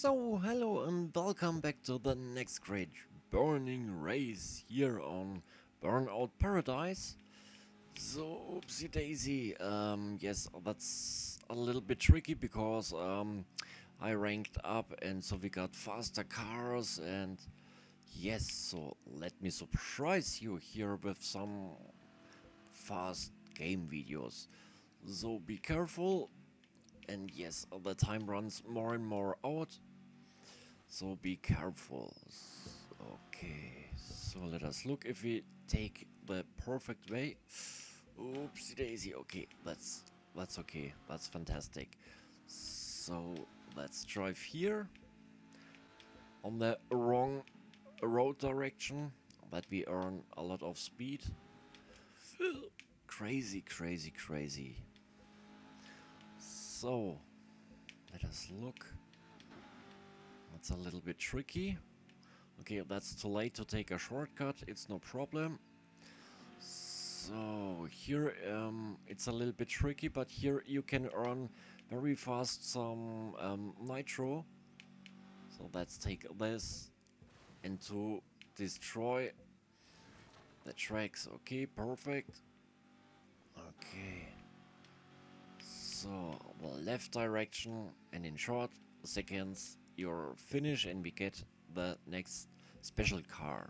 So, hello and welcome back to the next great burning race here on Burnout Paradise. So, oopsie daisy, um, yes, that's a little bit tricky because um, I ranked up and so we got faster cars and yes, so let me surprise you here with some fast game videos. So be careful and yes, the time runs more and more out. So be careful. Okay, so let us look if we take the perfect way. Oopsie daisy. Okay, that's that's okay. That's fantastic. So let's drive here on the wrong road direction, but we earn a lot of speed. crazy, crazy, crazy. So, let us look. That's a little bit tricky. Okay, that's too late to take a shortcut, it's no problem. So, here um, it's a little bit tricky, but here you can earn very fast some um, nitro. So let's take this and to destroy the tracks. Okay, perfect. Okay. So, the left direction and in short seconds you're finished and we get the next special car.